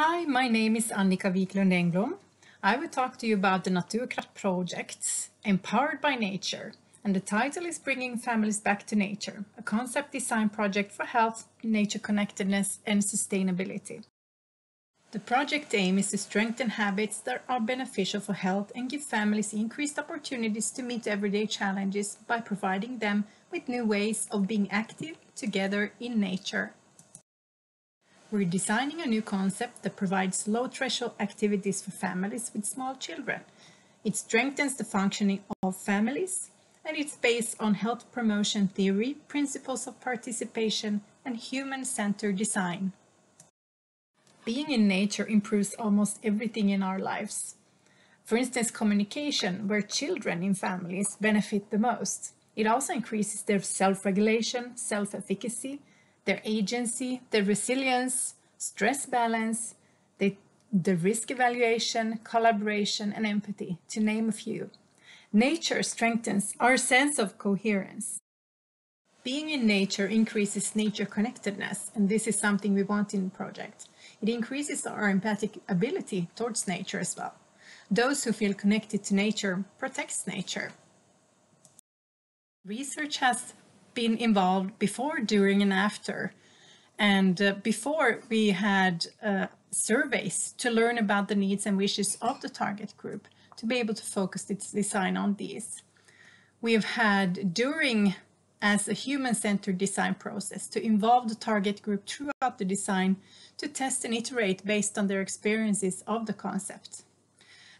Hi, my name is Annika Wiklund Engblom. I will talk to you about the Naturkraft project, Empowered by Nature, and the title is Bringing Families Back to Nature, a concept design project for health, nature connectedness, and sustainability. The project aim is to strengthen habits that are beneficial for health and give families increased opportunities to meet everyday challenges by providing them with new ways of being active together in nature. We're designing a new concept that provides low threshold activities for families with small children. It strengthens the functioning of families and it's based on health promotion theory, principles of participation, and human-centered design. Being in nature improves almost everything in our lives. For instance, communication, where children in families benefit the most. It also increases their self-regulation, self-efficacy, their agency, their resilience, stress balance, the, the risk evaluation, collaboration, and empathy, to name a few. Nature strengthens our sense of coherence. Being in nature increases nature connectedness, and this is something we want in the project. It increases our empathic ability towards nature as well. Those who feel connected to nature protects nature. Research has been involved before, during, and after. And uh, before we had uh, surveys to learn about the needs and wishes of the target group to be able to focus its design on these. We have had during as a human-centered design process to involve the target group throughout the design to test and iterate based on their experiences of the concept.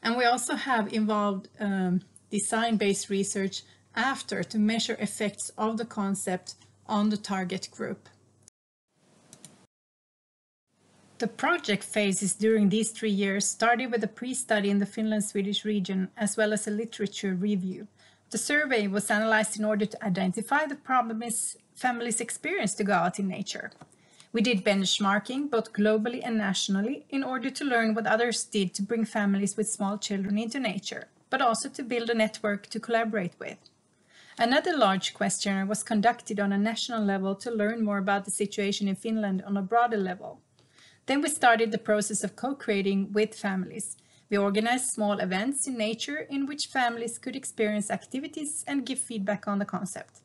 And we also have involved um, design-based research after to measure effects of the concept on the target group. The project phases during these three years started with a pre-study in the Finland-Swedish region as well as a literature review. The survey was analyzed in order to identify the problems families experience to go out in nature. We did benchmarking both globally and nationally in order to learn what others did to bring families with small children into nature, but also to build a network to collaborate with. Another large questionnaire was conducted on a national level to learn more about the situation in Finland on a broader level. Then we started the process of co-creating with families. We organized small events in nature in which families could experience activities and give feedback on the concept.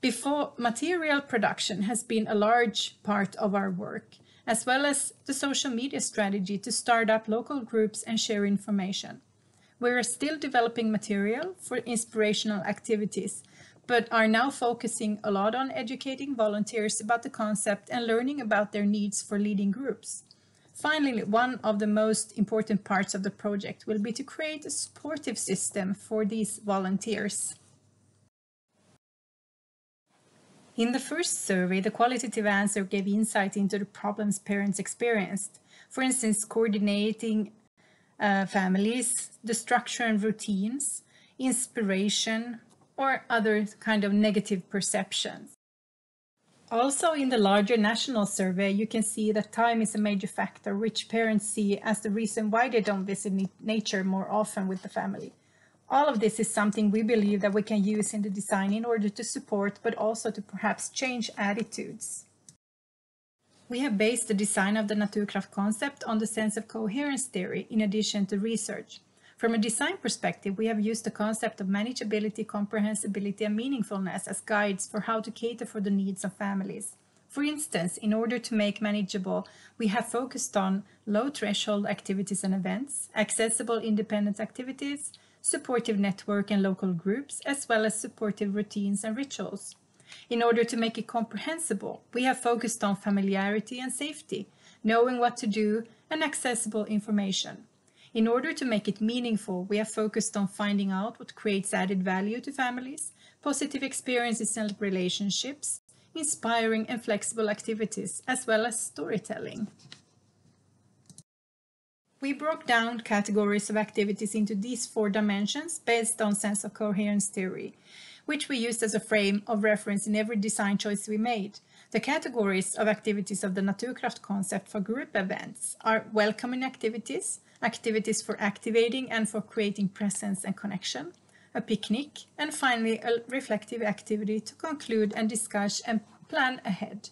Before material production has been a large part of our work, as well as the social media strategy to start up local groups and share information. We're still developing material for inspirational activities, but are now focusing a lot on educating volunteers about the concept and learning about their needs for leading groups. Finally, one of the most important parts of the project will be to create a supportive system for these volunteers. In the first survey, the qualitative answer gave insight into the problems parents experienced. For instance, coordinating uh, families, the structure and routines, inspiration, or other kind of negative perceptions. Also, in the larger national survey, you can see that time is a major factor, which parents see as the reason why they don't visit nature more often with the family. All of this is something we believe that we can use in the design in order to support, but also to perhaps change attitudes. We have based the design of the Naturkraft concept on the sense of coherence theory in addition to research. From a design perspective, we have used the concept of manageability, comprehensibility, and meaningfulness as guides for how to cater for the needs of families. For instance, in order to make manageable, we have focused on low threshold activities and events, accessible independent activities, supportive network and local groups, as well as supportive routines and rituals. In order to make it comprehensible, we have focused on familiarity and safety, knowing what to do, and accessible information. In order to make it meaningful, we have focused on finding out what creates added value to families, positive experiences and relationships, inspiring and flexible activities, as well as storytelling. We broke down categories of activities into these four dimensions based on sense of coherence theory which we used as a frame of reference in every design choice we made. The categories of activities of the Naturkraft concept for group events are welcoming activities, activities for activating and for creating presence and connection, a picnic, and finally a reflective activity to conclude and discuss and plan ahead.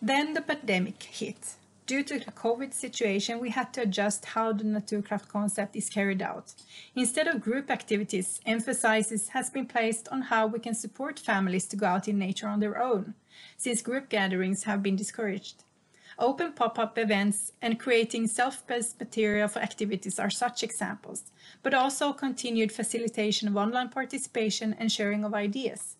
Then the pandemic hit. Due to the COVID situation, we had to adjust how the Naturkraft concept is carried out. Instead of group activities, emphasis has been placed on how we can support families to go out in nature on their own, since group gatherings have been discouraged. Open pop-up events and creating self-paced material for activities are such examples, but also continued facilitation of online participation and sharing of ideas.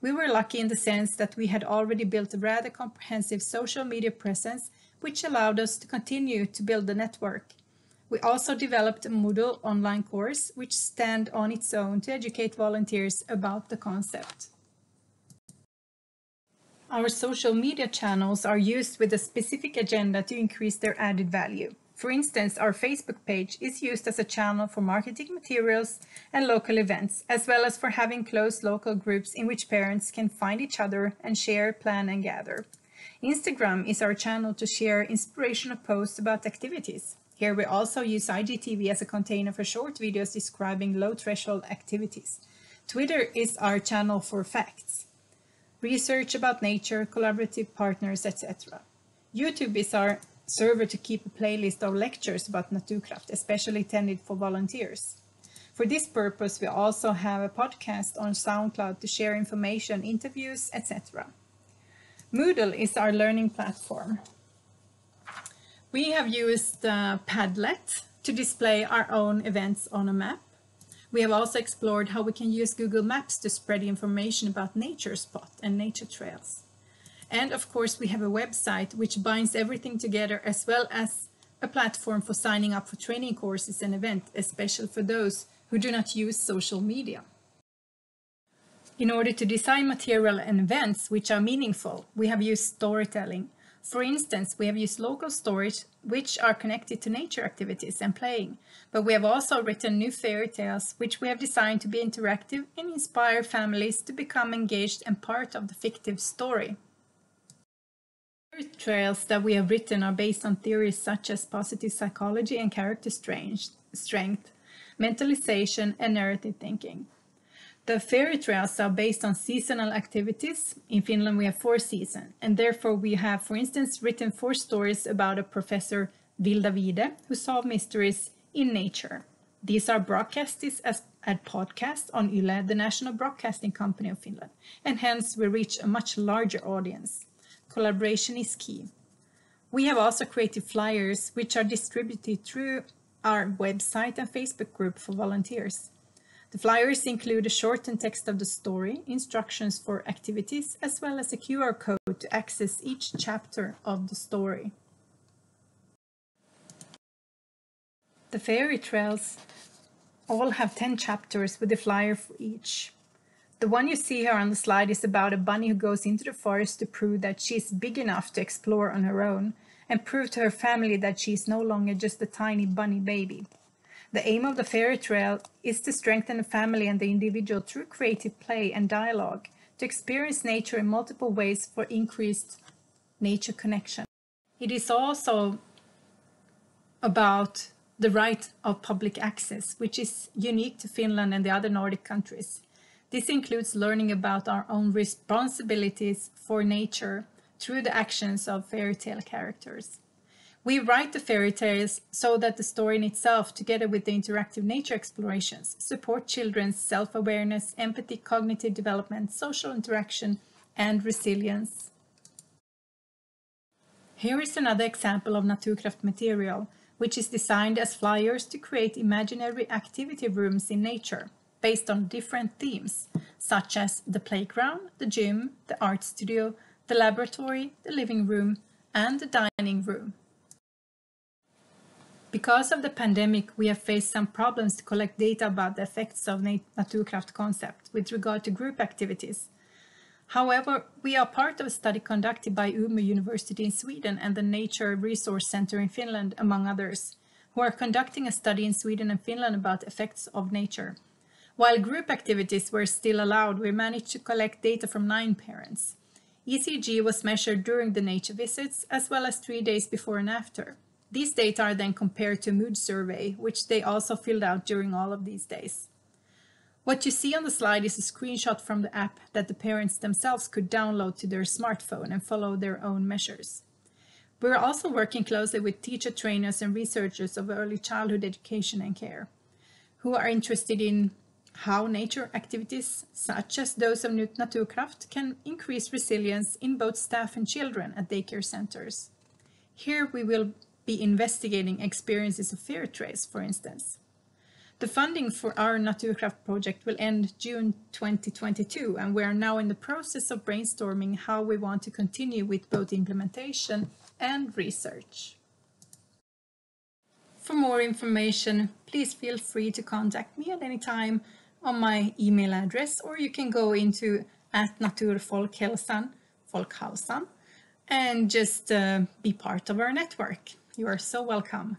We were lucky in the sense that we had already built a rather comprehensive social media presence, which allowed us to continue to build the network. We also developed a Moodle online course, which stand on its own to educate volunteers about the concept. Our social media channels are used with a specific agenda to increase their added value. For instance, our Facebook page is used as a channel for marketing materials and local events, as well as for having close local groups in which parents can find each other and share, plan and gather. Instagram is our channel to share inspirational posts about activities. Here we also use IGTV as a container for short videos describing low threshold activities. Twitter is our channel for facts research about nature, collaborative partners, etc. YouTube is our server to keep a playlist of lectures about Naturkraft, especially intended for volunteers. For this purpose, we also have a podcast on SoundCloud to share information, interviews, etc. Moodle is our learning platform. We have used uh, Padlet to display our own events on a map. We have also explored how we can use Google Maps to spread information about nature spot and nature trails. And of course, we have a website which binds everything together as well as a platform for signing up for training courses and events, especially for those who do not use social media. In order to design material and events which are meaningful, we have used storytelling for instance, we have used local stories which are connected to nature activities and playing, but we have also written new fairy tales which we have designed to be interactive and inspire families to become engaged and part of the fictive story. Fairy tales that we have written are based on theories such as positive psychology and character strength, mentalization, and narrative thinking. The fairy trails are based on seasonal activities. In Finland, we have four seasons, and therefore we have, for instance, written four stories about a professor, Vilda Vide, who solved mysteries in nature. These are broadcasted as a podcast on Yle, the national broadcasting company of Finland, and hence we reach a much larger audience. Collaboration is key. We have also created flyers which are distributed through our website and Facebook group for volunteers. The flyers include a shortened text of the story, instructions for activities, as well as a QR code to access each chapter of the story. The fairy trails all have 10 chapters with a flyer for each. The one you see here on the slide is about a bunny who goes into the forest to prove that she is big enough to explore on her own and prove to her family that she is no longer just a tiny bunny baby. The aim of the fairy trail is to strengthen the family and the individual through creative play and dialogue, to experience nature in multiple ways for increased nature connection. It is also about the right of public access, which is unique to Finland and the other Nordic countries. This includes learning about our own responsibilities for nature through the actions of fairy tale characters. We write the fairy tales so that the story in itself, together with the interactive nature explorations, support children's self-awareness, empathy, cognitive development, social interaction, and resilience. Here is another example of Naturkraft material, which is designed as flyers to create imaginary activity rooms in nature, based on different themes, such as the playground, the gym, the art studio, the laboratory, the living room, and the dining room. Because of the pandemic, we have faced some problems to collect data about the effects of Naturkraft concept with regard to group activities. However, we are part of a study conducted by Umeå University in Sweden and the Nature Resource Center in Finland, among others, who are conducting a study in Sweden and Finland about effects of nature. While group activities were still allowed, we managed to collect data from nine parents. ECG was measured during the nature visits, as well as three days before and after. These data are then compared to a mood survey, which they also filled out during all of these days. What you see on the slide is a screenshot from the app that the parents themselves could download to their smartphone and follow their own measures. We're also working closely with teacher trainers and researchers of early childhood education and care who are interested in how nature activities, such as those of Naturkraft, can increase resilience in both staff and children at daycare centers. Here we will be investigating experiences of fairy trails, for instance. The funding for our Naturkraft project will end June 2022 and we are now in the process of brainstorming how we want to continue with both implementation and research. For more information, please feel free to contact me at any time on my email address or you can go into at Naturfolkhälsan, Folkhälsan, and just uh, be part of our network. You are so welcome.